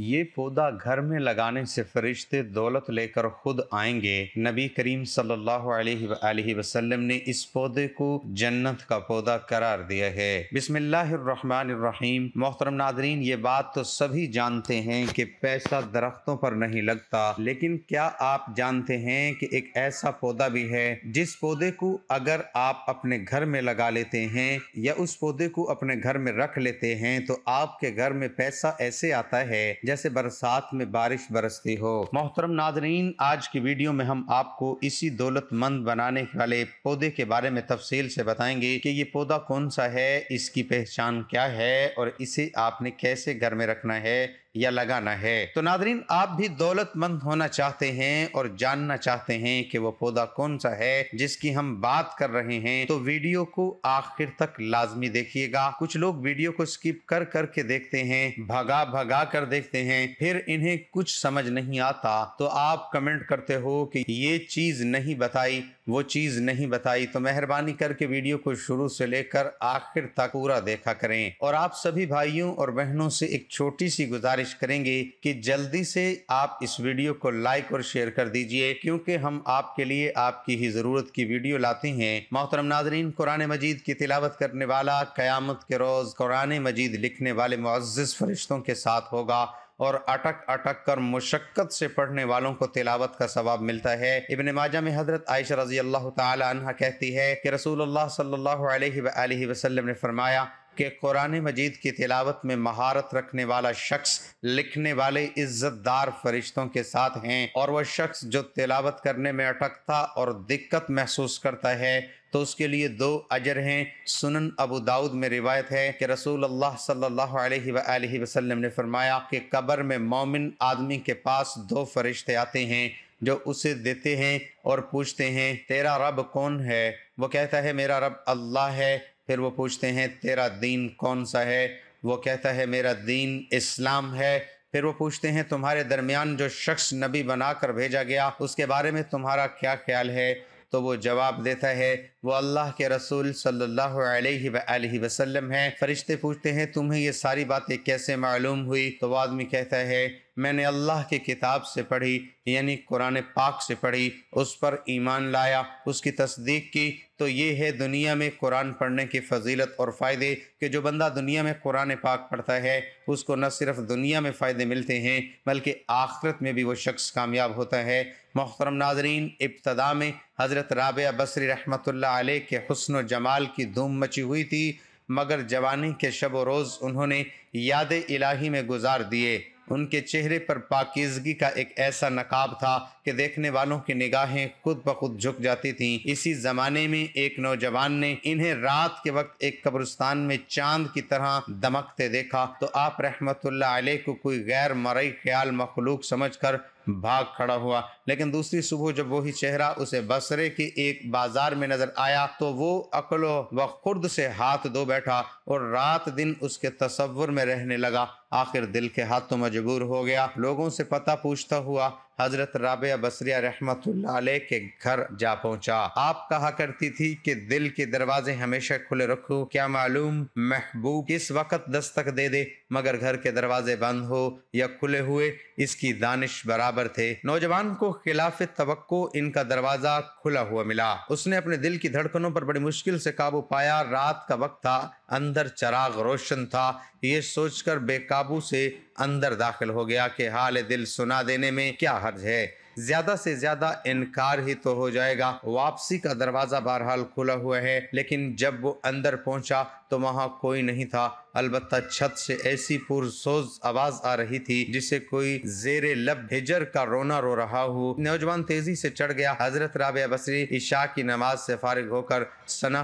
یہ پودا گھر میں لگانے سے فرشتے دولت لے کر خود آئیں گے۔ نبی کریم صلی اللہ علیہ وآلہ وسلم نے اس پودے کو جنت کا پودا قرار دیا ہے۔ بسم اللہ الرحمن الرحیم۔ محترم ناظرین، یہ بات تو سبھی جانتے ہیں کہ پیسہ درختوں پر نہیں لگتا، لیکن کیا آپ جانتے ہیں کہ ایک ایسا پودا بھی ہے جس پودے کو اگر آپ اپنے گھر میں لگا لیتے ہیں یا اس پودے کو اپنے گھر میں رکھ لیتے ہیں تو آپ کے گھر میں پیسہ ایسے آتا ہے جیسے برسات میں بارش برستی ہو۔ محترم ناظرین، آج کی ویڈیو میں ہم آپ کو اسی دولت مند بنانے والے پودے کے بارے میں تفصیل سے بتائیں گے کہ یہ پودا کون سا ہے، اس کی پہچان کیا ہے اور اسے آپ نے کیسے گھر میں رکھنا ہے۔ یا لگانا ہے۔ تو ناظرین، آپ بھی دولت مند ہونا چاہتے ہیں اور جاننا چاہتے ہیں کہ وہ پودا کون سا ہے جس کی ہم بات کر رہے ہیں۔ تو ویڈیو کو آخر تک لازمی دیکھیے گا۔ کچھ لوگ ویڈیو کو سکپ کر کر کے دیکھتے ہیں، بھگا بھگا کر دیکھتے ہیں، پھر انہیں کچھ سمجھ نہیں آتا۔ تو آپ کمنٹ کرتے ہو کہ یہ چیز نہیں بتائی۔ وہ چیز نہیں بتائی تو مہربانی کر کے ویڈیو کو شروع سے لے کر آخر تک پورا دیکھا کریں اور آپ سبھی بھائیوں اور بہنوں سے ایک چھوٹی سی گزارش کریں گے کہ جلدی سے آپ اس ویڈیو کو لائک اور شیئر کر دیجیے کیونکہ ہم آپ کے لیے آپ کی ہی ضرورت کی ویڈیو لاتے ہیں۔ محترم ناظرین، قرآن مجید کی تلاوت کرنے والا قیامت کے روز قرآن مجید لکھنے والے معزز فرشتوں کے ساتھ ہوگا۔ اور اٹک اٹک کر مشقت سے پڑھنے والوں کو تلاوت کا ثواب ملتا ہے۔ ابن ماجہ میں حضرت عائشہ رضی اللہ تعالی عنہ کہتی ہے کہ رسول اللہ صلی اللہ علیہ وآلہ وسلم نے فرمایا کہ قرآن مجید کی تلاوت میں مہارت رکھنے والا شخص لکھنے والے عزت دار فرشتوں کے ساتھ ہیں اور وہ شخص جو تلاوت کرنے میں اٹکتا اور دقت محسوس کرتا ہے، تو اس کے لیے دو اجر ہیں۔ سنن ابو داود میں روایت ہے کہ رسول اللہ صلی اللہ علیہ وآلہ وسلم نے فرمایا کہ قبر میں مومن آدمی کے پاس دو فرشتے آتے ہیں جو اسے دیتے ہیں اور پوچھتے ہیں، تیرا رب کون ہے؟ وہ کہتا ہے، میرا رب اللہ ہے۔ پھر وہ پوچھتے ہیں، تیرا دین کون سا ہے؟ وہ کہتا ہے، میرا دین اسلام ہے۔ پھر وہ پوچھتے ہیں، تمہارے درمیان جو شخص نبی بنا کر بھیجا گیا، اس کے بارے میں تمہارا کیا خیال ہے؟ تو وہ جواب دیتا ہے وہ اللہ کے رسول صلی اللہ علیہ وآلہ وسلم ہے فرشتے پوچھتے ہیں، تمہیں یہ ساری باتیں کیسے معلوم ہوئی؟ تو وہ آدمی کہتا ہے، میں نے اللہ کی کتاب سے پڑھی یعنی قرآن پاک سے پڑھی، اس پر ایمان لایا، اس کی تصدیق کی۔ تو یہ ہے دنیا میں قرآن پڑھنے کی فضیلت اور فائدے، کہ جو بندہ دنیا میں قرآن پاک پڑھتا ہے، اس کو نہ صرف دنیا میں فائدے ملتے ہیں، بلکہ آخرت میں بھی وہ شخص کامیاب ہوتا ہے۔ محترم ناظرین، ابتدا میں حضرت رابعہ بصری رحمۃ اللہ علیہ کے حسن و جمال کی دھوم مچی ہوئی تھی، مگر جوانی کے شب و روز انہوں نے یاد الہی میں گزار دیے۔ ان کے چہرے پر پاکیزگی کا ایک ایسا نقاب تھا کہ دیکھنے والوں کی نگاہیں خود بخود جھک جاتی تھیں۔ اسی زمانے میں ایک نوجوان نے انہیں رات کے وقت ایک قبرستان میں چاند کی طرح دمکتے دیکھا۔ تو آپ رحمت اللہ علیہ کو کوئی غیر مرئی خیال مخلوق سمجھ کر بھاگ کھڑا ہوا۔ لیکن دوسری صبح جب وہی چہرہ اسے بسرے کے ایک بازار میں نظر آیا تو وہ عقل و خرد سے ہاتھ دو بیٹھا اور رات دن اس کے تصور میں رہنے لگا۔ آخر دل کے ہاتھوں مجبور ہو گیا۔ لوگوں سے پتہ پوچھتا ہوا حضرت رابعہ بصریہ رحمت اللہ علیہ کے گھر جا پہنچا۔ آپ کہا کرتی تھی کہ دل کے دروازے ہمیشہ کھلے رکھو۔ کیا معلوم محبوب کس وقت دستک دے دے۔ مگر گھر کے دروازے بند ہو یا کھلے ہوئے، اس کی دانش برابر تھے۔ نوجوان کو خلاف توقع ان کا دروازہ کھلا ہوا ملا۔ اس نے اپنے دل کی دھڑکنوں پر بڑی مشکل سے قابو پایا۔ رات کا وقت تھا، اندر چراغ روشن تھا۔ یہ سوچ کر بے قابو سے اندر داخل ہو گیا کہ حال دل سنا دینے میں کیا حرج ہے۔ زیادہ سے زیادہ انکار ہی تو ہو جائے گا۔ واپسی کا دروازہ بہرحال کھلا ہوا ہے، لیکن جب وہ اندر پہنچا تو وہاں کوئی نہیں تھا۔ البتہ چھت سے ایسی پرسوز آواز آ رہی تھی جسے کوئی زیر لب بھجر کا رونا رو رہا ہو۔ نوجوان تیزی سے چڑھ گیا۔ حضرت رابعہ بصری عشاء کی نماز سے فارغ ہو کر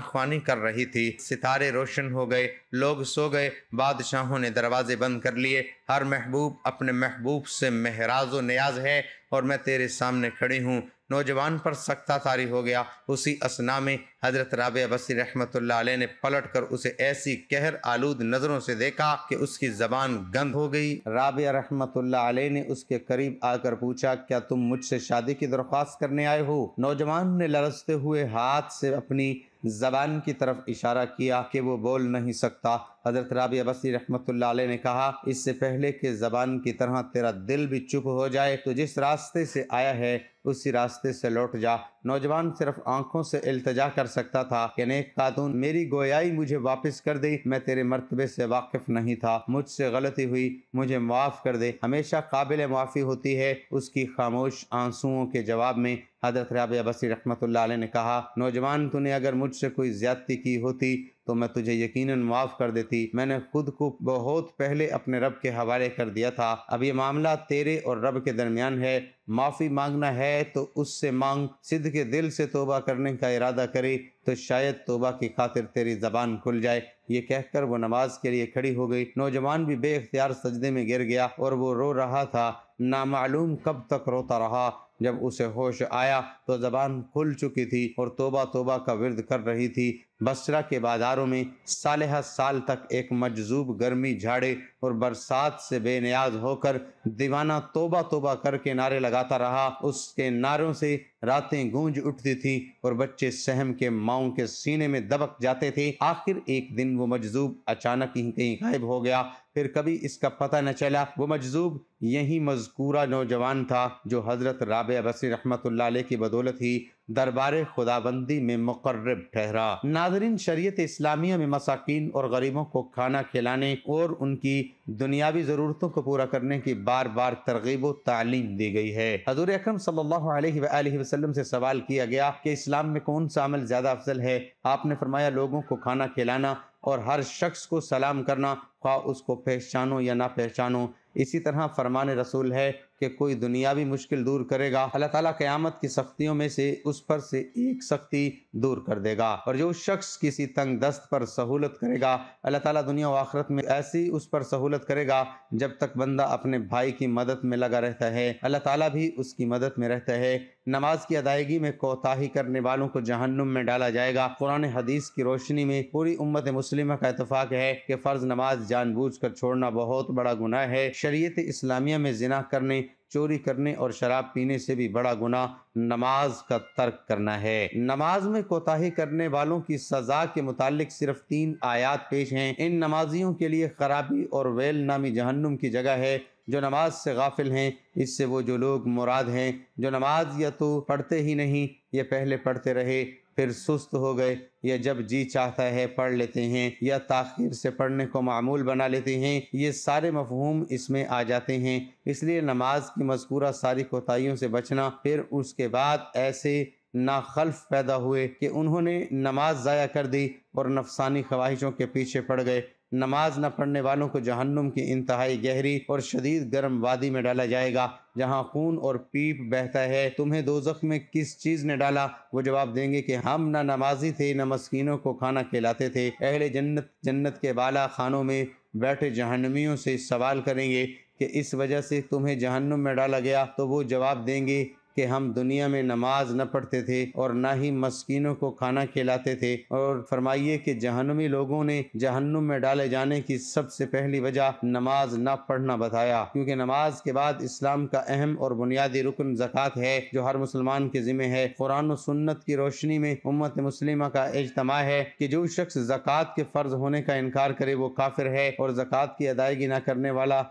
خوانی کر رہی تھی۔ ستارے روشن ہو گئے۔ لوگ سو گئے۔ بادشاہوں نے دروازے بند کر لیے۔ ہر محبوب اپنے محبوب سے محراز و نیاز ہے اور میں تیرے سامنے کھڑی ہوں۔ نوجوان پر سختہ تاری ہو گیا۔ اسی اسنا میں حضرت رابع بصیر رحمت اللہ علیہ نے پلٹ کر اسے ایسی کہر آلود نظروں سے دیکھا کہ اس کی زبان گند ہو گئی۔ رابع رحمت اللہ علیہ نے اس کے قریب آ کر پوچھا، کیا تم مجھ سے شادی کی درخواست کرنے آئے ہو؟ نوجوان نے لرزتے ہوئے ہاتھ سے اپنی زبان کی طرف اشارہ کیا کہ وہ بول نہیں سکتا۔ حضرت رابعہ بصری رحمۃ اللہ علیہ نے کہا، اس سے پہلے کہ زبان کی طرح تیرا دل بھی چپ ہو جائے، تو جس راستے سے آیا ہے، اسی راستے سے لوٹ جا۔ نوجوان صرف آنکھوں سے التجا کر سکتا تھا کہ نیک خاتون میری گویائی مجھے واپس کر دے، میں تیرے مرتبے سے واقف نہیں تھا۔ مجھ سے غلطی ہوئی، مجھے معاف کر دے۔ ہمیشہ قابل معافی ہوتی ہے۔ اس کی خاموش آنسوؤں کے جواب میں حضرت رابعہ بصیر رحمۃ اللہ علیہ نے کہا، نوجوان، تو نے اگر مجھ سے کوئی زیادتی کی ہوتی تو میں تجھے یقیناً معاف کر دیتی۔ میں نے خود کو بہت پہلے اپنے رب کے حوالے کر دیا تھا۔ اب یہ معاملہ تیرے اور رب کے درمیان ہے۔ معافی مانگنا ہے تو اس سے مانگ۔ صد کے دل سے توبہ کرنے کا ارادہ کرے تو شاید توبہ کی خاطر تیری زبان کھل جائے۔ یہ کہہ کر وہ نماز کے لیے کھڑی ہو گئی۔ نوجوان بھی بے اختیار سجدے میں گر گیا اور وہ رو رہا تھا۔ نامعلوم کب تک روتا رہا۔ جب اسے ہوش آیا تو زبان کھل چکی تھی اور توبہ توبہ کا ورد کر رہی تھی۔ بسرہ کے بازاروں میں صالحہ سال تک ایک مجذوب گرمی جھاڑے اور برسات سے بے نیاز ہو کر دیوانہ توبہ توبہ کر کے نعرے لگاتا رہا۔ اس کے نعروں سے راتیں گونج اٹھتی تھی اور بچے سہم کے ماؤں کے سینے میں دبک جاتے تھے۔ آخر ایک دن وہ مجذوب اچانک ہی کہیں غائب ہو گیا۔ پھر کبھی اس کا پتہ نہ چلا۔ وہ مجذوب یہی مذکورہ نوجوان تھا جو حضرت رابع بصری رحمت اللہ علیہ کی بدولت ہی دربار خدا بندی میں مقرب ٹھہرا۔ ناظرین، شریعت اسلامیہ میں مساکین اور غریبوں کو کھانا کھلانے اور ان کی دنیاوی ضرورتوں کو پورا کرنے کی بار بار ترغیب و تعلیم دی گئی ہے۔ حضور اکرم صلی اللہ علیہ وآلہ وسلم سے سوال کیا گیا کہ اسلام میں کون سا عمل زیادہ افضل ہے؟ آپ نے فرمایا، لوگوں کو کھانا کھلانا اور ہر شخص کو سلام کرنا، خواہ اس کو پہچانو یا نہ پہچانو۔ اسی طرح فرمان رسول ہے کہ کوئی دنیاوی مشکل دور کرے گا، اللہ تعالیٰ قیامت کی سختیوں میں سے اس پر سے ایک سختی دور کر دے گا اور جو شخص کسی تنگ دست پر سہولت کرے گا، اللہ تعالیٰ دنیا و آخرت میں ایسی اس پر سہولت کرے گا جب تک بندہ اپنے بھائی کی مدد میں لگا رہتا ہے، اللہ تعالیٰ بھی اس کی مدد میں رہتا ہے۔ نماز کی ادائیگی میں کوتاہی کرنے والوں کو جہنم میں ڈالا جائے گا۔ قرآن حدیث کی روشنی میں پوری امت مسلمہ کا اتفاق ہے کہ فرض نماز جان بوجھ کر چھوڑنا بہت بڑا گناہ ہے۔ شریعت اسلامیہ میں زنا کرنے چوری کرنے اور شراب پینے سے بھی بڑا گناہ نماز کا ترک کرنا ہے۔ نماز میں کوتاہی کرنے والوں کی سزا کے متعلق صرف تین آیات پیش ہیں۔ ان نمازیوں کے لیے خرابی اور ویل نامی جہنم کی جگہ ہے۔ جو نماز سے غافل ہیں، اس سے وہ جو لوگ مراد ہیں، جو نماز یا تو پڑھتے ہی نہیں، یہ پہلے پڑھتے رہے۔ پھر سست ہو گئے یا جب جی چاہتا ہے پڑھ لیتے ہیں یا تاخیر سے پڑھنے کو معمول بنا لیتے ہیں، یہ سارے مفہوم اس میں آ جاتے ہیں۔ اس لیے نماز کی مذکورہ ساری کوتاہیوں سے بچنا، پھر اس کے بعد ایسے ناخلف پیدا ہوئے کہ انہوں نے نماز ضائع کر دی اور نفسانی خواہشوں کے پیچھے پڑ گئے۔ نماز نہ پڑھنے والوں کو جہنم کی انتہائی گہری اور شدید گرم وادی میں ڈالا جائے گا، جہاں خون اور پیپ بہتا ہے۔ تمہیں دوزخ میں کس چیز نے ڈالا؟ وہ جواب دیں گے کہ ہم نہ نمازی تھے، نہ مسکینوں کو کھانا کھلاتے تھے۔ اہل جنت جنت کے بالا خانوں میں بیٹھے جہنمیوں سے سوال کریں گے کہ اس وجہ سے تمہیں جہنم میں ڈالا گیا؟ تو وہ جواب دیں گے کہ ہم دنیا میں نماز نہ پڑھتے تھے اور نہ ہی مسکینوں کو کھانا کھلاتے تھے اور فرمائیے کہ جہنمی لوگوں نے جہنم میں ڈالے جانے کی سب سے پہلی وجہ نماز نہ پڑھنا بتایا، کیونکہ نماز کے بعد اسلام کا اہم اور بنیادی رکن زکوٰۃ ہے جو ہر مسلمان کے ذمہ ہے۔ قرآن و سنت کی روشنی میں امت مسلمہ کا اجتماع ہے کہ جو شخص زکوٰۃ کے فرض ہونے کا انکار کرے وہ کافر ہے اور زکوٰۃ کی ادائیگی نہ کرنے والا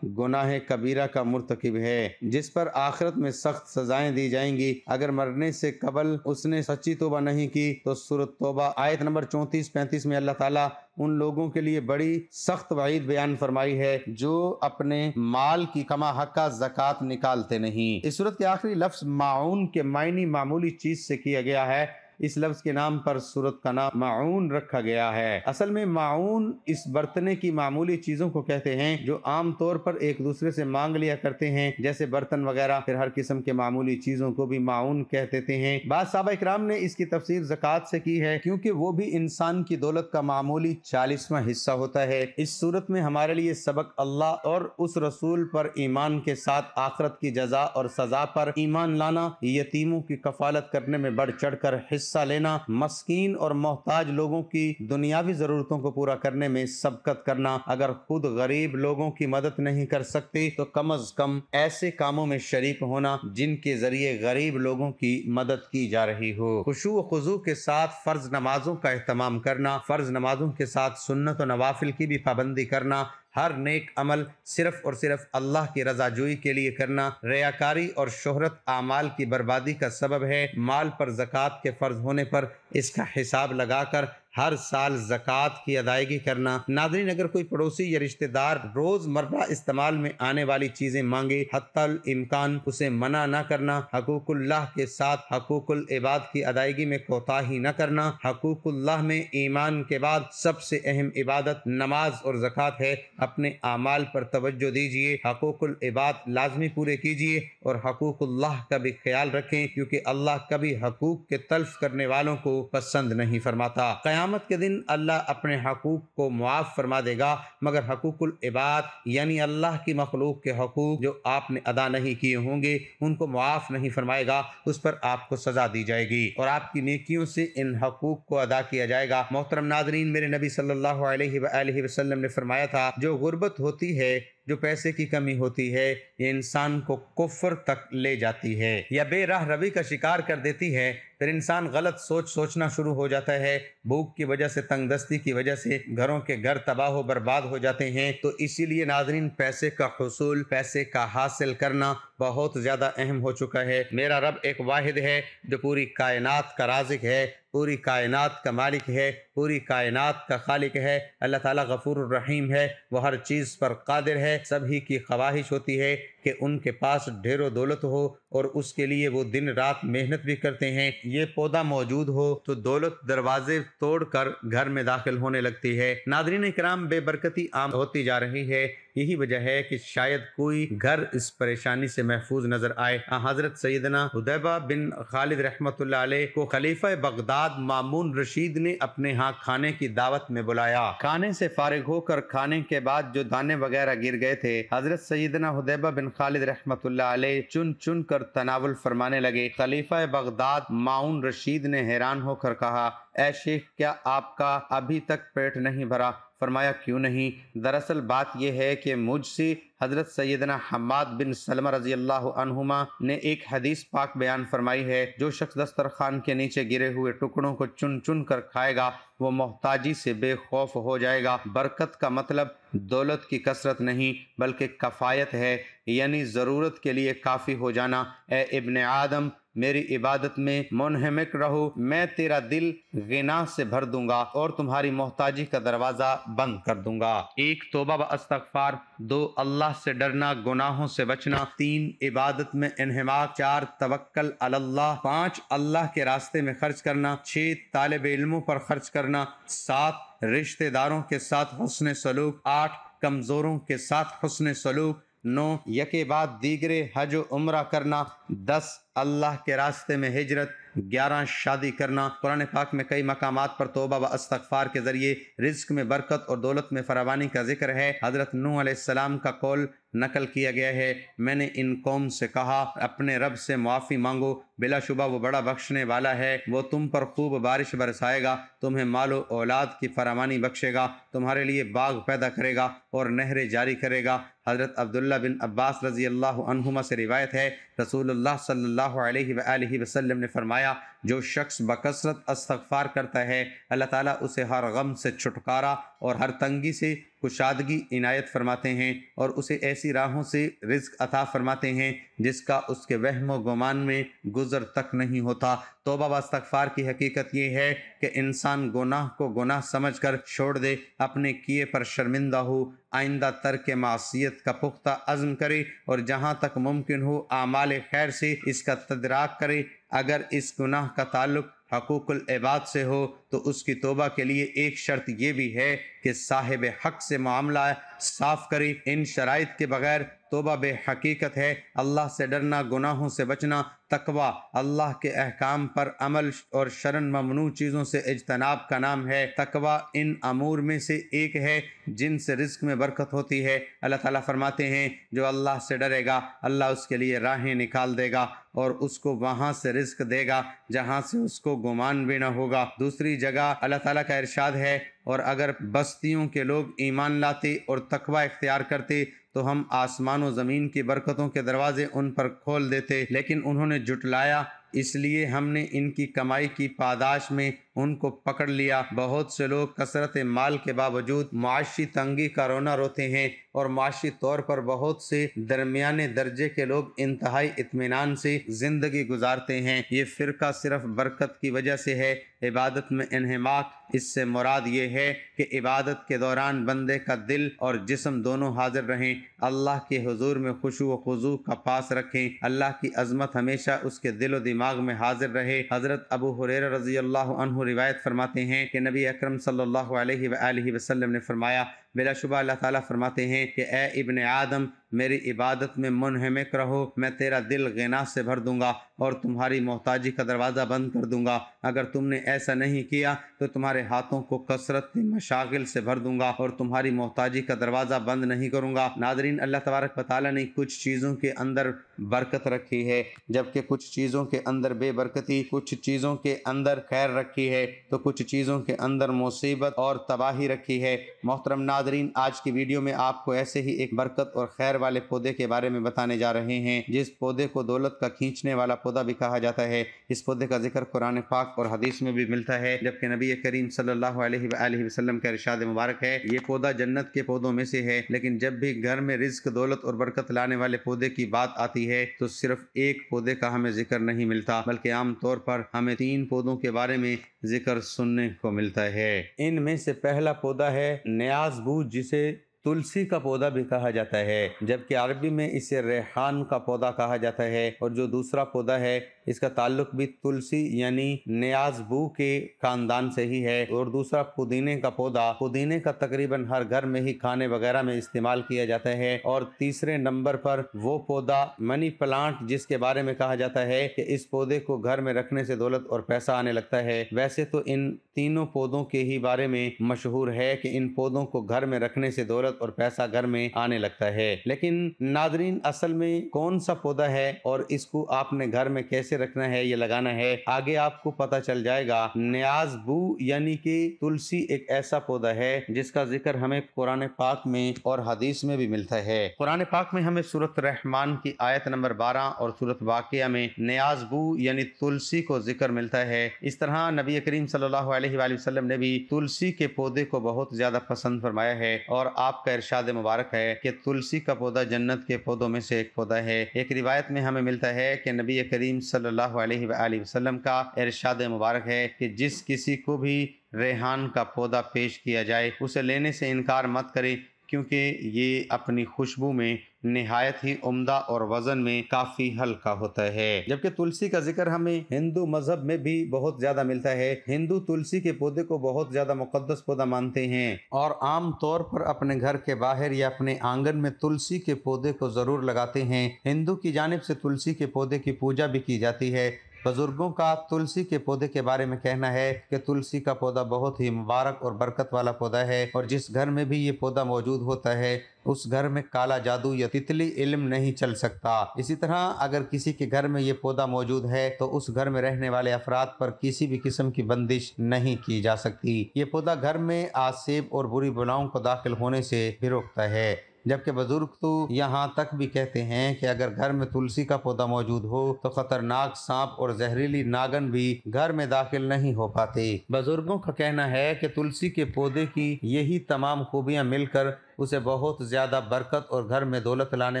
گناہ کبیرہ کا مرتکب ہے، جس پر آخرت میں سخت سزائیں دی جائیں گی۔ اگر مرنے سے قبل اس نے سچی توبہ نہیں کی، تو صورت توبہ آیت نمبر چونتیس پینتیس میں اللہ تعالیٰ ان لوگوں کے لیے بڑی سخت وعید بیان فرمائی ہے، جو اپنے مال کی کما حقہ زکوٰۃ نکالتے نہیں۔ اس صورت کے آخری لفظ معاون کے معنی معمولی چیز سے کیا گیا ہے۔ اس لفظ کے نام پر صورت کا نام معون رکھا گیا ہے۔ اصل میں معون اس برتنے کی معمولی چیزوں کو کہتے ہیں جو عام طور پر ایک دوسرے سے مانگ لیا کرتے ہیں۔ جیسے برتن وغیرہ، پھر ہر قسم کے معمولی چیزوں کو بھی معاون کہتے ہیں۔ بعض صحابہ اکرام نے اس کی تفسیر زکوٰۃ سے کی ہے، کیونکہ وہ بھی انسان کی دولت کا معمولی چالیسواں حصہ ہوتا ہے۔ اس صورت میں ہمارے لیے سبق اللہ اور اس رسول پر ایمان کے ساتھ آخرت کی جزا اور سزا پر ایمان لانا، یتیموں کی کفالت کرنے میں بڑھ چڑھ کر حصہ حصہ لینا، مسکین اور محتاج لوگوں کی دنیاوی ضرورتوں کو پورا کرنے میں سبقت کرنا۔ اگر خود غریب لوگوں کی مدد نہیں کر سکتی تو کم از کم ایسے کاموں میں شریک ہونا، جن کے ذریعے غریب لوگوں کی مدد کی جا رہی ہو۔ خوشو و خضو کے ساتھ فرض نمازوں کا اہتمام کرنا، فرض نمازوں کے ساتھ سنت و نوافل کی بھی پابندی کرنا ہر نیک عمل صرف اور صرف اللہ کی رضا جوئی کے لیے کرنا، ریاکاری اور شہرت اعمال کی بربادی کا سبب ہے۔ مال پر زکوٰۃ کے فرض ہونے پر اس کا حساب لگا کر ہر سال زکوٰۃ کی ادائیگی کرنا، ناظرین، اگر کوئی پڑوسی یا رشتہ دار روز مرہ استعمال میں آنے والی چیزیں مانگے، حتی الامکان اسے منع نہ کرنا، حقوق اللہ کے ساتھ حقوق العباد کی ادائیگی میں کوتاہی نہ کرنا، حقوق اللہ میں ایمان کے بعد سب سے اہم عبادت نماز اور زکوٰۃ ہے، اپنے اعمال پر توجہ دیجیے حقوق العباد لازمی پورے کیجیے اور حقوق اللہ کا بھی خیال رکھیں، کیونکہ اللہ کبھی حقوق کے تلف کرنے والوں کو پسند نہیں فرماتا۔ قیام قیامت کے دن اللہ اپنے حقوق کو معاف فرما دے گا، مگر حقوق العباد یعنی اللہ کی مخلوق کے حقوق جو آپ نے ادا نہیں کیے ہوں گے، ان کو معاف نہیں فرمائے گا، اس پر آپ کو سزا دی جائے گی۔ اور آپ کی نیکیوں سے ان حقوق کو ادا کیا جائے گا۔ محترم ناظرین، میرے نبی صلی اللہ علیہ وآلہ وسلم نے فرمایا تھا، جو غربت ہوتی ہے جو پیسے کی کمی ہوتی ہے، یہ انسان کو کفر تک لے جاتی ہے یا بے راہ روی کا شکار کر دیتی ہے، پھر انسان غلط سوچ سوچنا شروع ہو جاتا ہے۔ بھوک کی وجہ سے تنگ دستی کی وجہ سے گھروں کے گھر تباہ و برباد ہو جاتے ہیں۔ تو اسی لیے ناظرین، پیسے کا حصول، پیسے کا حاصل کرنا بہت زیادہ اہم ہو چکا ہے۔ میرا رب ایک واحد ہے جو پوری کائنات کا رازق ہے۔ پوری کائنات کا مالک ہے، پوری کائنات کا خالق ہے۔ اللہ تعالیٰ غفور الرحیم ہے۔ وہ ہر چیز پر قادر ہے۔ سبھی کی خواہش ہوتی ہے۔ کہ ان کے پاس ڈھیر و دولت ہو اور اس کے لیے وہ دن رات محنت بھی کرتے ہیں۔ یہ پودا موجود ہو تو دولت دروازے توڑ کر گھر میں داخل ہونے لگتی ہے۔ ناظرین اکرام بے برکتی عام ہوتی جا رہی ہے۔ یہی وجہ ہے کہ شاید کوئی گھر اس پریشانی سے محفوظ نظر آئے۔ حضرت سیدنا حدیبہ بن خالد رحمت اللہ علیہ کو خلیفہ بغداد مامون رشید نے اپنے ہاں کھانے کی دعوت میں بلایا۔ کھانے سے فارغ ہو کر کھانے کے بعد جو دانے وغیرہ گر گئے تھے، حضرت سیدنا حدیبہ بن خالد رحمت اللہ علیہ چن چن کر تناول فرمانے لگے۔ خلیفہ بغداد معاون رشید نے حیران ہو کر کہا اے شیخ، کیا آپ کا ابھی تک پیٹ نہیں بھرا؟ فرمایا، کیوں نہیں؟ دراصل بات یہ ہے کہ مجھ سے حضرت سیدنا حماد بن سلمہ رضی اللہ عنہما نے ایک حدیث پاک بیان فرمائی ہے، جو شخص دسترخوان کے نیچے گرے ہوئے ٹکڑوں کو چن چن کر کھائے گا، وہ محتاجی سے بے خوف ہو جائے گا۔ برکت کا مطلب دولت کی کثرت نہیں، بلکہ کفایت ہے یعنی ضرورت کے لیے کافی ہو جانا۔ اے ابن آدم میری عبادت میں منہمک رہو، میں تیرا دل غنا سے بھر دوں گا اور تمہاری محتاجی کا دروازہ بند کر دوں گا۔ ایک توبہ و استغفار، دو اللہ سے ڈرنا، گناہوں سے بچنا، تین عبادت میں انہماک، چار توکل اللہ، پانچ اللہ کے راستے میں خرچ کرنا، چھ طالب علموں پر خرچ کرنا، سات رشتہ داروں کے ساتھ حسن سلوک، آٹھ کمزوروں کے ساتھ حسن سلوک نو یکے بعد دیگرے حج و عمرہ کرنا، دس اللہ کے راستے میں ہجرت، گیارہ شادی کرنا۔ قرآن پاک میں کئی مقامات پر توبہ و استغفار کے ذریعے رزق میں برکت اور دولت میں فراوانی کا ذکر ہے۔ حضرت نو علیہ السلام کا قول نقل کیا گیا ہے۔ میں نے ان قوم سے کہا، اپنے رب سے معافی مانگو۔ بلا شبہ وہ بڑا بخشنے والا ہے۔ وہ تم پر خوب بارش برسائے گا۔ تمہیں مال و اولاد کی فراوانی بخشے گا۔ تمہارے لیے باغ پیدا کرے گا اور نہریں جاری کرے گا۔ حضرت عبداللہ بن عباس رضی اللہ عنہما سے روایت ہے۔ رسول اللہ صلی اللہ علیہ وآلہ وسلم نے فرمایا جو شخص بکثرت استغفار کرتا ہے، اللہ تعالیٰ اسے ہر غم سے چھٹکارا اور ہر تنگی سے کشادگی عنایت فرماتے ہیں اور اسے ایسی راہوں سے رزق عطا فرماتے ہیں جس کا اس کے وہم و گمان میں گزر تک نہیں ہوتا۔ توبہ و استغفار کی حقیقت یہ ہے کہ انسان گناہ کو گناہ سمجھ کر چھوڑ دے، اپنے کیے پر شرمندہ ہو، آئندہ ترک معصیت کا پختہ عزم کرے اور جہاں تک ممکن ہو اعمال خیر سے اس کا تدراک کرے۔ اگر اس گناہ کا تعلق حقوق العباد سے ہو تو اس کی توبہ کے لیے ایک شرط یہ بھی ہے کہ صاحب حق سے معاملہ صاف کرے۔ ان شرائط کے بغیر توبہ بے حقیقت ہے۔ اللہ سے ڈرنا، گناہوں سے بچنا، تقوی اللہ کے احکام پر عمل اور شرن ممنوع چیزوں سے اجتناب کا نام ہے۔ تقوی ان امور میں سے ایک ہے جن سے رزق میں برکت ہوتی ہے۔ اللہ تعالیٰ فرماتے ہیں، جو اللہ سے ڈرے گا، اللہ اس کے لیے راہیں نکال دے گا اور اس کو وہاں سے رزق دے گا، جہاں سے اس کو گمان بھی نہ ہوگا۔ دوسری جگہ اللہ تعالیٰ کا ارشاد ہے اور اگر بستیوں کے لوگ ایمان لاتے اور تقوی اختیار کرتے تو ہم آسمان و زمین کی برکتوں کے دروازے ان پر کھول دیتے لیکن انہوں نے جٹلایا اس لیے ہم نے ان کی کمائی کی پاداش میں ان کو پکڑ لیا۔ بہت سے لوگ کثرت مال کے باوجود معاشی تنگی کا رونا روتے ہیں اور معاشی طور پر بہت سے درمیانے درجے کے لوگ انتہائی اطمینان سے زندگی گزارتے ہیں۔ یہ فرقہ صرف برکت کی وجہ سے ہے۔ عبادت میں انہماک، اس سے مراد یہ ہے کہ عبادت کے دوران بندے کا دل اور جسم دونوں حاضر رہیں۔ اللہ کے حضور میں خوشو و خضو کا پاس رکھیں۔ اللہ کی عظمت ہمیشہ اس کے دل و دماغ میں حاضر رہے۔ حضرت ابو حریر رضی اللہ عنہ روایت فرماتے ہیں کہ نبی اکرم صلی اللہ علیہ وآلہ وسلم نے فرمایا بلا شبہ اللہ تعالیٰ فرماتے ہیں کہ اے ابن آدم، میری عبادت میں منہمک رہو، میں تیرا دل غنا سے بھر دوں گا اور تمہاری محتاجی کا دروازہ بند کر دوں گا۔ اگر تم نے ایسا نہیں کیا تو تمہارے ہاتھوں کو کثرت مشاغل سے بھر دوں گا اور تمہاری محتاجی کا دروازہ بند نہیں کروں گا۔ ناظرین، اللہ تبارک و تعالیٰ نے کچھ چیزوں کے اندر برکت رکھی ہے، جبکہ کچھ چیزوں کے اندر بے برکتی، کچھ چیزوں کے اندر خیر رکھی ہے، تو کچھ چیزوں کے اندر مصیبت اور تباہی رکھی ہے۔ محترم ناظرین آج کی ویڈیو میں آپ کو ایسے ہی ایک برکت اور خیر والے پودے کے بارے میں بتانے جا رہے ہیں، جس پودے کو دولت کا کھینچنے والا پودا بھی کہا جاتا ہے۔ اس پودے کا ذکر قرآن پاک اور حدیث میں بھی ملتا ہے، جبکہ نبی کریم صلی اللہ علیہ وآلہ وسلم کا ارشاد مبارک ہے۔ یہ پودا جنت کے پودوں میں سے ہے، لیکن جب بھی گھر میں رزق، دولت اور برکت لانے والے پودے کی بات آتی ہے، تو صرف ایک پودے کا ہمیں ذکر نہیں ملتا، بلکہ عام طور پر ہمیں تین پودوں کے بارے میں ذکر سننے کو ملتا ہے۔ ان میں سے پہلا پودا ہے نیاز بو جسے تلسی کا پودا بھی کہا جاتا ہے، جبکہ عربی میں اسے ریحان کا پودا کہا جاتا ہے۔ اور جو دوسرا پودا ہے، اس کا تعلق بھی تلسی یعنی نیاز بو کے خاندان سے ہی ہے۔ اور دوسرا پودینے کا پودا، پودینے کا تقریباً ہر گھر میں ہی کھانے وغیرہ میں استعمال کیا جاتا ہے۔ اور تیسرے نمبر پر وہ پودا، منی پلانٹ، جس کے بارے میں کہا جاتا ہے کہ اس پودے کو گھر میں رکھنے سے دولت اور پیسہ آنے لگتا ہے۔ ویسے تو ان تینوں پودوں کے ہی بارے میں مشہور ہے کہ ان پودوں کو گھر میں رکھنے سے دولت اور پیسہ گھر میں آنے لگتا ہے۔ لیکن ناظرین، اصل میں کون سا پودا ہے اور اس کو آپ نے گھر میں کیسے رکھنا ہے، یہ لگانا ہے؟ آگے آپ کو پتا چل جائے گا۔ نیاز بو یعنی کہ تلسی ایک ایسا پودا ہے جس کا ذکر ہمیں قرآن پاک میں اور حدیث میں بھی ملتا ہے۔ قرآن پاک میں ہمیں صورت رحمان کی آیت نمبر بارہ اور صورت واقعہ میں نیاز بو یعنی تلسی کو ذکر ملتا ہے۔ اس طرح نبی کریم صلی اللہ علیہ وآلہ وسلم نے بھی تلسی کے پودے کو بہت زیادہ پسند فرمایا ہے اور آپ کا ارشاد مبارک ہے کہ تلسی کا پودا جنت کے پودوں میں سے ایک پودا ہے۔ ایک روایت میں ہمیں ملتا ہے کہ نبی کریم صلی اللہ علیہ وآلہ وسلم کا ارشاد مبارک ہے کہ جس کسی کو بھی ریحان کا پودا پیش کیا جائے، اسے لینے سے انکار مت کرے کیونکہ یہ اپنی خوشبو میں نہایت ہی عمدہ اور وزن میں کافی ہلکا ہوتا ہے۔ جبکہ تلسی کا ذکر ہمیں ہندو مذہب میں بھی بہت زیادہ ملتا ہے۔ ہندو تلسی کے پودے کو بہت زیادہ مقدس پودا مانتے ہیں۔ اور عام طور پر اپنے گھر کے باہر یا اپنے آنگن میں تلسی کے پودے کو ضرور لگاتے ہیں۔ ہندو کی جانب سے تلسی کے پودے کی پوجا بھی کی جاتی ہے۔ بزرگوں کا تلسی کے پودے کے بارے میں کہنا ہے کہ تلسی کا پودا بہت ہی مبارک اور برکت والا پودا ہے اور جس گھر میں بھی یہ پودا موجود ہوتا ہے، اس گھر میں کالا جادو یا تتلی علم نہیں چل سکتا۔ اسی طرح اگر کسی کے گھر میں یہ پودا موجود ہے، تو اس گھر میں رہنے والے افراد پر کسی بھی قسم کی بندش نہیں کی جا سکتی۔ یہ پودا گھر میں آسیب اور بری بلاؤں کو داخل ہونے سے بھی روکتا ہے۔ جبکہ بزرگ تو یہاں تک بھی کہتے ہیں کہ اگر گھر میں تلسی کا پودا موجود ہو تو خطرناک سانپ اور زہریلی ناگن بھی گھر میں داخل نہیں ہو پاتے۔ بزرگوں کا کہنا ہے کہ تلسی کے پودے کی یہی تمام خوبیاں مل کر اسے بہت زیادہ برکت اور گھر میں دولت لانے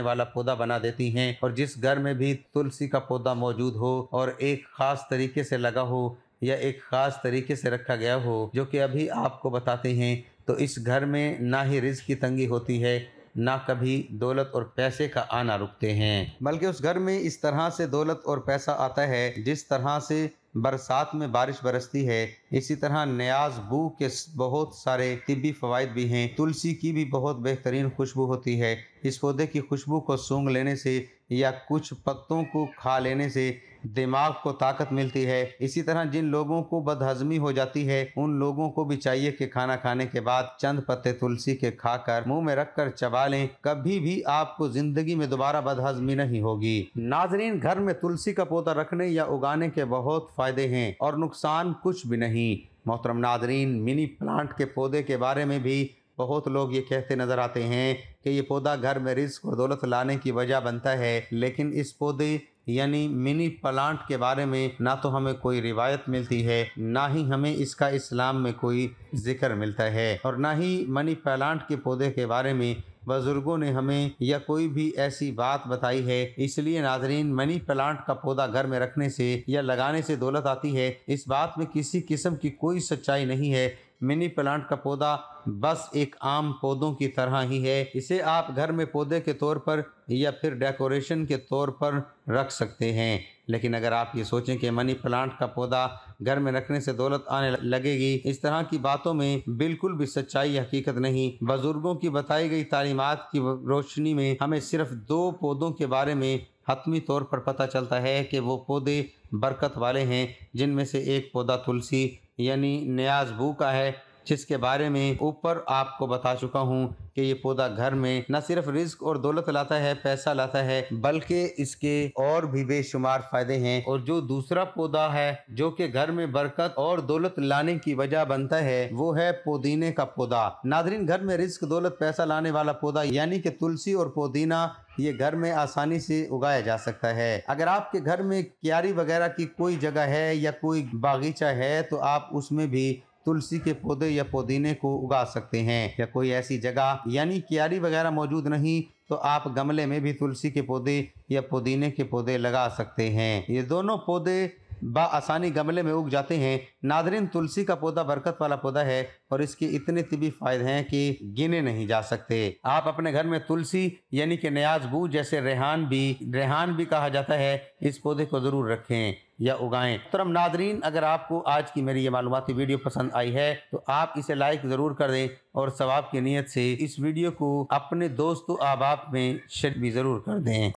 والا پودا بنا دیتی ہیں اور جس گھر میں بھی تلسی کا پودا موجود ہو اور ایک خاص طریقے سے لگا ہو یا ایک خاص طریقے سے رکھا گیا ہو، جو کہ ابھی آپ کو بتاتے ہیں، تو اس گھر میں نہ ہی رزق کی تنگی ہوتی ہے۔ نہ کبھی دولت اور پیسے کا آنا رکتے ہیں۔ بلکہ اس گھر میں اس طرح سے دولت اور پیسہ آتا ہے، جس طرح سے برسات میں بارش برستی ہے۔ اسی طرح نیاز، بو کے بہت سارے طبی فوائد بھی ہیں۔ تلسی کی بھی بہت بہترین خوشبو ہوتی ہے۔ اس پودے کی خوشبو کو سونگ لینے سے یا کچھ پتوں کو کھا لینے سے دماغ کو طاقت ملتی ہے۔ اسی طرح جن لوگوں کو بدہضمی ہو جاتی ہے، ان لوگوں کو بھی چاہیے کہ کھانا کھانے کے بعد چند پتے تلسی کے کھا کر منہ میں رکھ کر چبا لیں۔ کبھی بھی آپ کو زندگی میں دوبارہ بدہضمی نہیں ہوگی۔ ناظرین، گھر میں تلسی کا پودا رکھنے یا اگانے کے بہت فائدے ہیں اور نقصان کچھ بھی نہیں۔ محترم ناظرین، منی پلانٹ کے پودے کے بارے میں بھی بہت لوگ یہ کہتے نظر آتے ہیں کہ یہ پودا گھر میں رزق اور دولت لانے کی وجہ بنتا ہے، لیکن اس پودے یعنی منی پلانٹ کے بارے میں نہ تو ہمیں کوئی روایت ملتی ہے، نہ ہی ہمیں اس کا اسلام میں کوئی ذکر ملتا ہے۔ اور نہ ہی منی پلانٹ کے پودے کے بارے میں بزرگوں نے ہمیں یا کوئی بھی ایسی بات بتائی ہے۔ اس لیے ناظرین، منی پلانٹ کا پودا گھر میں رکھنے سے یا لگانے سے دولت آتی ہے، اس بات میں کسی قسم کی کوئی سچائی نہیں ہے۔ منی پلانٹ کا پودا بس ایک عام پودوں کی طرح ہی ہے۔ اسے آپ گھر میں پودے کے طور پر یا پھر ڈیکوریشن کے طور پر رکھ سکتے ہیں۔ لیکن اگر آپ یہ سوچیں کہ منی پلانٹ کا پودا گھر میں رکھنے سے دولت آنے لگے گی، اس طرح کی باتوں میں بالکل بھی سچائی حقیقت نہیں۔ بزرگوں کی بتائی گئی تعلیمات کی روشنی میں ہمیں صرف دو پودوں کے بارے میں حتمی طور پر پتہ چلتا ہے کہ وہ پودے برکت والے ہیں، جن میں سے ایک پودا تلسی یعنی نیاز بو کا ہے جس کے بارے میں اوپر آپ کو بتا چکا ہوں کہ یہ پودا گھر میں نہ صرف رزق اور دولت لاتا ہے، پیسہ لاتا ہے، بلکہ اس کے اور بھی بے شمار فائدے ہیں۔ اور جو دوسرا پودا ہے، جو کہ گھر میں برکت اور دولت لانے کی وجہ بنتا ہے، وہ ہے پودینے کا پودا۔ ناظرین، گھر میں رزق، دولت، پیسہ لانے والا پودا یعنی کہ تلسی اور پودینہ، یہ گھر میں آسانی سے اگایا جا سکتا ہے۔ اگر آپ کے گھر میں کیاری وغیرہ کی کوئی جگہ ہے یا کوئی باغیچہ ہے، تو آپ اس میں بھی تلسی کے پودے یا پودینے کو اگا سکتے ہیں یا کوئی ایسی جگہ یعنی کیاری وغیرہ موجود نہیں، تو آپ گملے میں بھی تلسی کے پودے یا پودینے کے پودے لگا سکتے ہیں۔ یہ دونوں پودے با آسانی گملے میں اگ جاتے ہیں۔ ناظرین، تلسی کا پودا برکت والا پودا ہے اور اس کے اتنے طبی فائدے ہیں کہ گنے نہیں جا سکتے۔ آپ اپنے گھر میں تلسی یعنی کہ نیاز بو جیسے ریحان بھی ریحان بھی کہا جاتا ہے، اس پودے کو ضرور رکھیں یا اگائیں۔ ترم ناظرین، اگر آپ کو آج کی میری یہ معلوماتی ویڈیو پسند آئی ہے تو آپ اسے لائک ضرور کر دیں اور ثواب کی نیت سے اس ویڈیو کو اپنے دوست و احباب میں شیئر بھی ضرور کر دیں۔